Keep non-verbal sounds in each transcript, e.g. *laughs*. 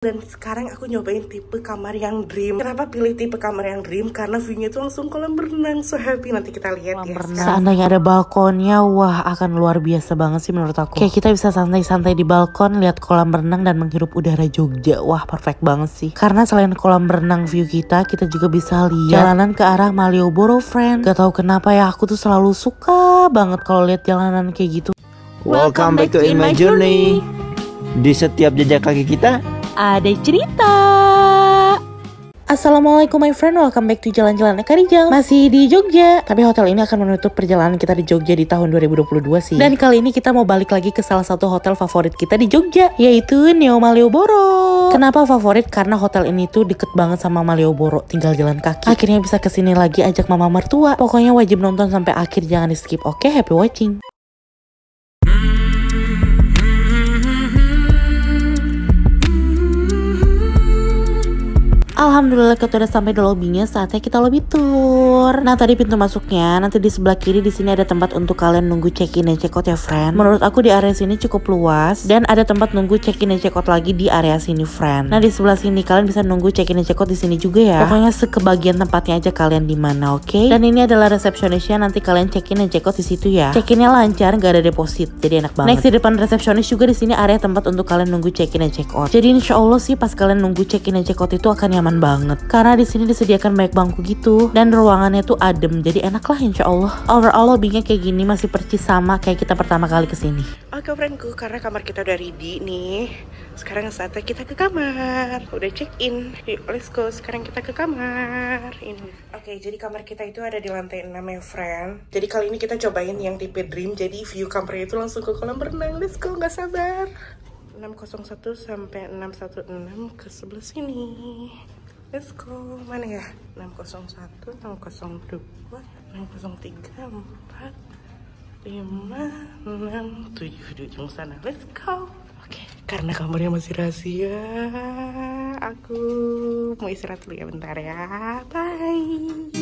dan sekarang aku nyobain tipe kamar yang dream. Kenapa pilih tipe kamar yang dream? Karena view-nya itu langsung kolam berenang. So happy. Nanti kita lihat ya seandainya ada balkonnya wah akan luar biasa banget sih menurut aku. Kayak kita bisa santai-santai di balkon lihat kolam berenang dan menghirup udara Jogja. Wah perfect banget sih. Karena selain kolam berenang view kita kita juga bisa lihat jalanan ke arah Malioboro friend. Gak tahu kenapa ya aku tuh selalu suka banget kalau lihat jalanan kayak gitu. Welcome back to In My Journey. Di setiap jejak kaki kita ada cerita. Assalamualaikum my friend, welcome back to Jalan-Jalan Eka Rijal Masih di Jogja. Tapi hotel ini akan menutup perjalanan kita di Jogja di tahun 2022 sih. Dan kali ini kita mau balik lagi ke salah satu hotel favorit kita di Jogja Yaitu Neo Malioboro. Kenapa favorit? Karena hotel ini tuh deket banget sama Malioboro. Tinggal jalan kaki. Akhirnya bisa ke sini lagi ajak mama mertua. Pokoknya wajib nonton sampai akhir. Jangan di skip Oke, happy watching Alhamdulillah kita udah sampai di lobbynya saatnya kita lobby tour. Nah tadi pintu masuknya nanti di sebelah kiri di sini ada tempat untuk kalian nunggu check in dan check out ya friend. Menurut aku di area sini cukup luas dan ada tempat nunggu check in dan check out lagi di area sini friend. Nah di sebelah sini kalian bisa nunggu check in dan check out di sini juga ya. Pokoknya sekebagian tempatnya aja kalian di mana oke. Okay? Dan ini adalah resepsionisnya nanti kalian check in dan check out di situ ya. Check innya lancar gak ada deposit jadi enak banget. Next di depan resepsionis juga di sini area tempat untuk kalian nunggu check in dan check out. Jadi insya Allah sih pas kalian nunggu check in dan check out itu akan nyaman nyaman banget. Karena di sini disediakan banyak bangku gitu. Dan ruangannya tuh adem jadi enak lah insya Allah. Overall lobbynya kayak gini masih percis sama kayak kita pertama kali ke sini oke friendku karena kamar kita udah ready nih sekarang saatnya kita ke kamar. Udah check in yuk let's go. Sekarang kita ke kamar. Ini. Oke jadi kamar kita itu ada di lantai 6 ya friend. Jadi kali ini kita cobain yang tipe dream. Jadi view kamarnya itu langsung ke kolam berenang. Let's go nggak sabar. 601 sampai 616 ke sebelah sini Let's go. Mana ya? 601, 602, 603, 4, 5, 6, 7 di ujung sana. Let's go. Oke, okay. karena kamarnya masih rahasia, aku mau istirahat dulu ya bentar ya. Bye.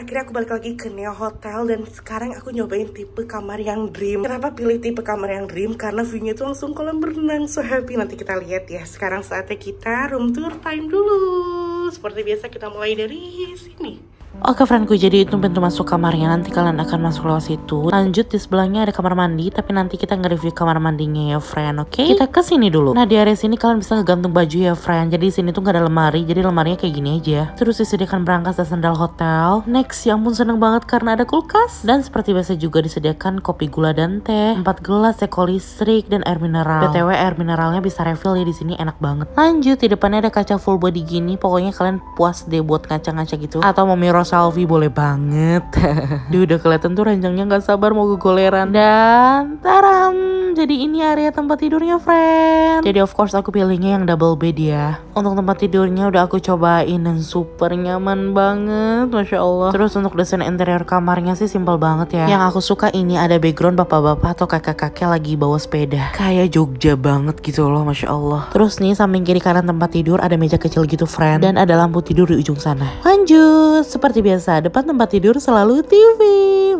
Akhirnya aku balik lagi ke Neo Hotel dan sekarang aku nyobain tipe kamar yang dream. Kenapa pilih tipe kamar yang dream? Karena view-nya itu langsung kolam berenang so happy. Nanti kita lihat ya. Sekarang saatnya kita room tour time dulu. Seperti biasa kita mulai dari sini Oke friendku, jadi itu pintu masuk kamarnya. Nanti kalian akan masuk lewat situ. Lanjut di sebelahnya ada kamar mandi, tapi nanti kita nge-review kamar mandinya ya friend, oke? Okay? Kita ke sini dulu. Nah, di area sini kalian bisa ngegantung baju ya friend. Jadi di sini tuh gak ada lemari, jadi lemarinya kayak gini aja. Terus disediakan berangkas dan sandal hotel. Next, yang pun seneng banget karena ada kulkas. Dan seperti biasa juga disediakan kopi gula dan teh, 4 gelas eko listrik dan air mineral. BTW air mineralnya bisa refill ya di sini enak banget. Lanjut, di depannya ada kaca full body gini. Pokoknya kalian puas deh buat ngaca-ngaca gitu. Atau mau mirror selfie boleh banget. *laughs* Dia udah kelihatan tuh ranjangnya nggak sabar mau goleran dan taram. Jadi ini area tempat tidurnya, friend. Jadi of course aku pilihnya yang double bed ya. Untuk tempat tidurnya udah aku cobain dan super nyaman banget, masya Allah. Terus untuk desain interior kamarnya sih simpel banget ya. Yang aku suka ini ada background bapak-bapak atau kakek-kakek lagi bawa sepeda. Kayak Jogja banget gitu loh, masya Allah. Terus nih samping kiri kanan tempat tidur ada meja kecil gitu, friend. Dan ada lampu tidur di ujung sana. Lanjut, seperti biasa depan tempat tidur selalu TV.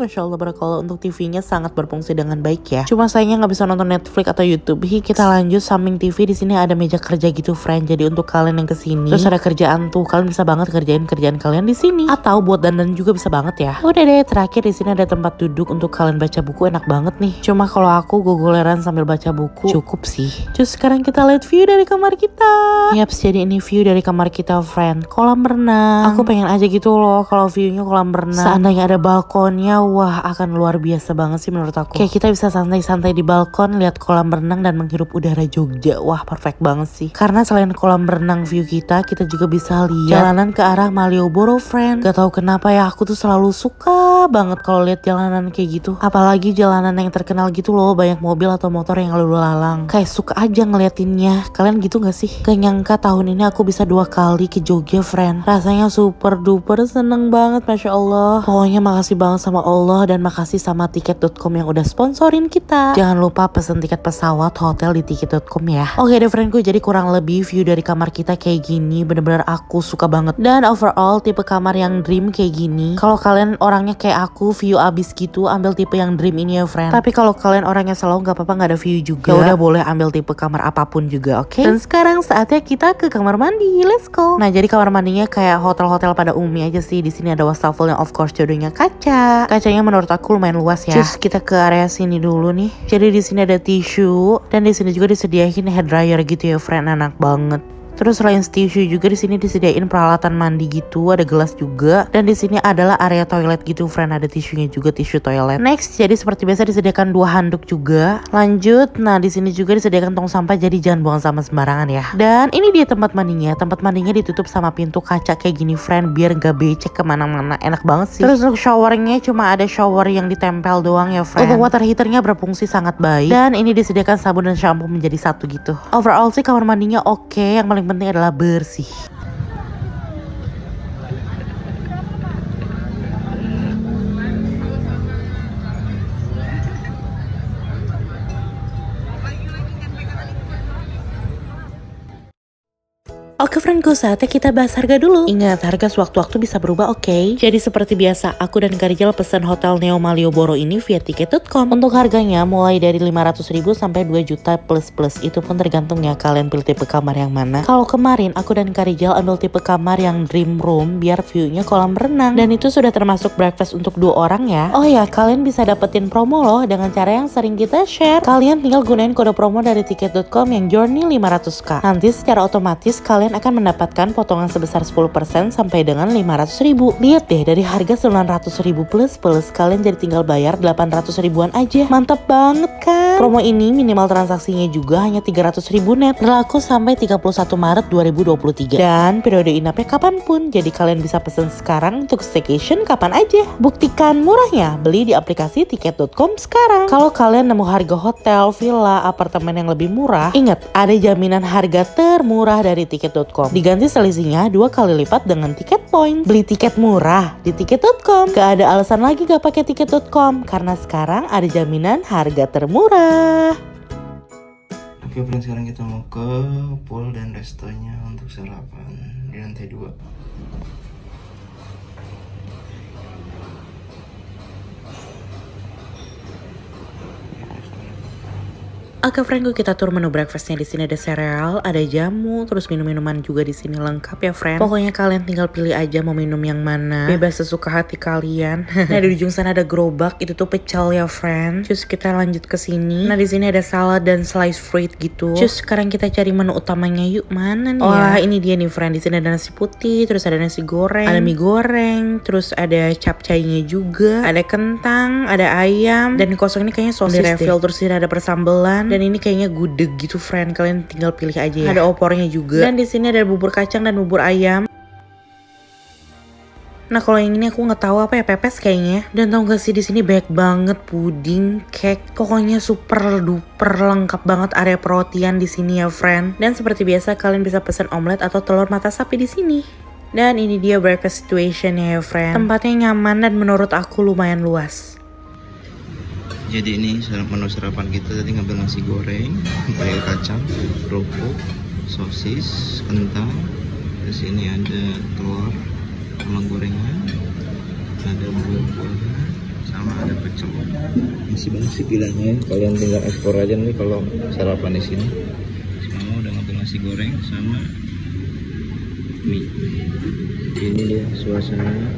Masya Allah barakallah untuk TV-nya sangat berfungsi dengan baik ya. Cuma sayangnya nggak bisa nonton Netflix atau YouTube. Hi, kita lanjut samping TV di sini ada meja kerja gitu friend. Jadi untuk kalian yang ke sini terus ada kerjaan tuh kalian bisa banget kerjain kerjaan kalian di sini. Atau buat dandan juga bisa banget ya. Udah deh terakhir di sini ada tempat duduk untuk kalian baca buku enak banget nih. Cuma kalau aku gogoleran sambil baca buku cukup sih. Terus sekarang kita lihat view dari kamar kita. Yaps jadi ini view dari kamar kita friend. Kolam renang. Aku pengen aja gitu loh kalau view viewnya kolam renang. Seandainya ada balkonnya, wah akan luar biasa banget sih menurut aku. Kayak kita bisa santai-santai di balkon, lihat kolam renang dan menghirup udara Jogja. Wah perfect banget sih. Karena selain kolam renang view kita, kita juga bisa lihat jalanan ke arah Malioboro friend. Gak tahu kenapa ya, aku tuh selalu suka banget kalau lihat jalanan kayak gitu. Apalagi jalanan yang terkenal gitu loh, banyak mobil atau motor yang lalu lalang. Kayak suka aja ngeliatinnya. Kalian gitu gak sih? Kenyangka tahun ini aku bisa dua kali ke Jogja friend. Rasanya super duper seneng seneng banget Masya Allah. Pokoknya makasih banget sama Allah dan makasih sama tiket.com yang udah sponsorin kita. Jangan lupa pesen tiket pesawat hotel di tiket.com ya. Oke deh friendku jadi kurang lebih view dari kamar kita kayak gini. Bener-bener aku suka banget. Dan overall tipe kamar yang dream kayak gini. Kalau kalian orangnya kayak aku view abis gitu ambil tipe yang dream ini ya friend. Tapi kalau kalian orangnya slow nggak apa-apa nggak ada view juga. Ya udah boleh ambil tipe kamar apa pun juga oke. Okay? Dan sekarang saatnya kita ke kamar mandi. Let's go. Nah jadi kamar mandinya kayak hotel-hotel pada umumnya aja sih. Di sini ada wastafel yang of course jodohnya kaca. Kacanya menurut aku lumayan luas ya. Terus kita ke area sini dulu nih. Jadi di sini ada tisu dan di sini juga disediain hair dryer gitu ya friend. Enak banget. Terus selain tisu juga di sini disediain peralatan mandi gitu, ada gelas juga. Dan di sini adalah area toilet gitu, friend. Ada tisunya juga, tisu toilet. Next, jadi seperti biasa disediakan dua handuk juga. Lanjut, nah di sini juga disediakan tong sampah, jadi jangan buang sampah sembarangan ya. Dan ini dia tempat mandinya. Tempat mandinya ditutup sama pintu kaca kayak gini, friend, biar gak becek ke mana-mana. Enak banget sih. Terus untuk showernya cuma ada shower yang ditempel doang ya, friend. Untuk water heaternya berfungsi sangat baik. Dan ini disediakan sabun dan shampoo menjadi satu gitu. Overall sih kamar mandinya oke. Okay. Yang paling penting adalah bersih. Oke friendku, saatnya kita bahas harga dulu. Ingat, harga sewaktu-waktu bisa berubah, oke? Okay? Jadi seperti biasa, aku dan Karijal pesan hotel Neo Malioboro ini via tiket.com. Untuk harganya mulai dari 500 ribu sampai 2 juta plus-plus. Itu pun tergantung ya kalian pilih tipe kamar yang mana. Kalau kemarin, aku dan Karijal ambil tipe kamar yang dream room biar view-nya kolam renang. Dan itu sudah termasuk breakfast untuk dua orang ya. Oh ya, kalian bisa dapetin promo loh dengan cara yang sering kita share. Kalian tinggal gunain kode promo dari tiket.com yang Journey 500k. Nanti secara otomatis kalian kalian akan mendapatkan potongan sebesar 10% sampai dengan 500 ribu. Lihat deh, dari harga 900 ribu plus plus, kalian jadi tinggal bayar 800 ribuan aja. Mantap banget kan? Promo ini minimal transaksinya juga hanya 300 ribu net. Berlaku sampai 31 Maret 2023. Dan periode inapnya kapan pun, jadi kalian bisa pesen sekarang untuk staycation kapan aja. Buktikan murahnya, beli di aplikasi tiket.com sekarang. Kalau kalian nemu harga hotel, villa, apartemen yang lebih murah, ingat ada jaminan harga termurah dari tiket.com tiket.com. Diganti selisihnya dua kali lipat dengan tiket point. Beli tiket murah di tiket.com. Gak ada alasan lagi gak pakai tiket.com karena sekarang ada jaminan harga termurah. Oke friends sekarang kita mau ke pool dan restonya untuk sarapan di lantai 2 Oke friendku kita tur menu breakfastnya di sini ada sereal, ada jamu, terus minum-minuman juga di sini lengkap ya friend. Pokoknya kalian tinggal pilih aja mau minum yang mana, bebas sesuka hati kalian. *laughs* nah di ujung sana ada gerobak, itu tuh pecel ya friend. Terus kita lanjut ke sini. Nah di sini ada salad dan slice fruit gitu. Terus sekarang kita cari menu utamanya yuk mana nih? Wah ya? ini dia nih friend. Di sini ada nasi putih, terus ada nasi goreng, ada mie goreng, terus ada capcaynya juga, ada kentang, ada ayam, dan kosong ini kayaknya sosis refill. Terus ini ada persambelan dan ini kayaknya gudeg gitu friend kalian tinggal pilih aja ya ada opornya juga dan di sini ada bubur kacang dan bubur ayam Nah kalau yang ini aku nggak tahu apa ya pepes kayaknya. Dan tau gak sih di sini banyak banget puding, cake, pokoknya super duper lengkap banget area protein di sini ya friend. Dan seperti biasa kalian bisa pesan omelet atau telur mata sapi di sini. Dan ini dia breakfast situation ya friend. Tempatnya nyaman dan menurut aku lumayan luas jadi ini menu sarapan kita tadi ngambil nasi goreng pakai kacang kerupuk sosis kentang terus ini ada telur sama gorengan ada buah-buahan sama ada pecel. Masih banyak sih pilihannya kalian tinggal ekspor aja nih kalau sarapan di sini. Sekarang udah ngambil nasi goreng sama mie. Ini dia suasananya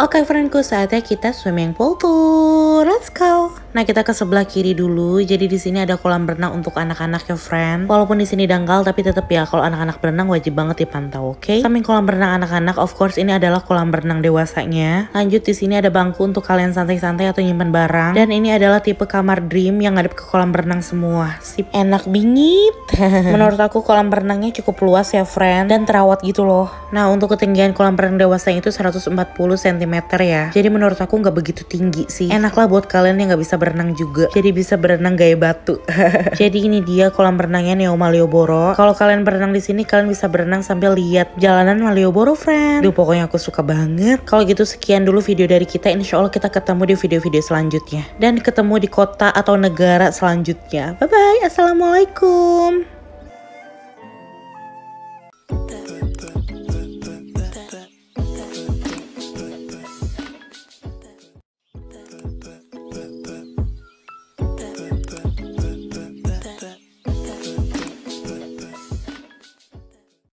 Oke friendku, saatnya kita swimming pool tour. Let's go! Nah kita ke sebelah kiri dulu. Jadi di sini ada kolam renang untuk anak-anak ya friend. Walaupun di sini dangkal tapi tetap ya kalau anak-anak berenang wajib banget dipantau, oke? Okay? Samping kolam renang anak-anak, of course ini adalah kolam renang dewasanya. Lanjut di sini ada bangku untuk kalian santai-santai atau nyimpan barang. Dan ini adalah tipe kamar dream yang ngadep ke kolam renang semua. Sip, enak bingit. *laughs* Menurut aku kolam renangnya cukup luas ya friend dan terawat gitu loh. Nah untuk ketinggian kolam renang dewasa itu 140 cm ya. Jadi menurut aku nggak begitu tinggi sih. Enak lah buat kalian yang nggak bisa berenang juga. Jadi bisa berenang gaya batu. *laughs* Jadi ini dia kolam renangnya Neo Malioboro. Kalau kalian berenang di sini kalian bisa berenang sambil lihat jalanan Malioboro friend. Duh pokoknya aku suka banget. Kalau gitu sekian dulu video dari kita. Insya Allah kita ketemu di video-video selanjutnya. Dan ketemu di kota atau negara selanjutnya. Bye bye. Assalamualaikum.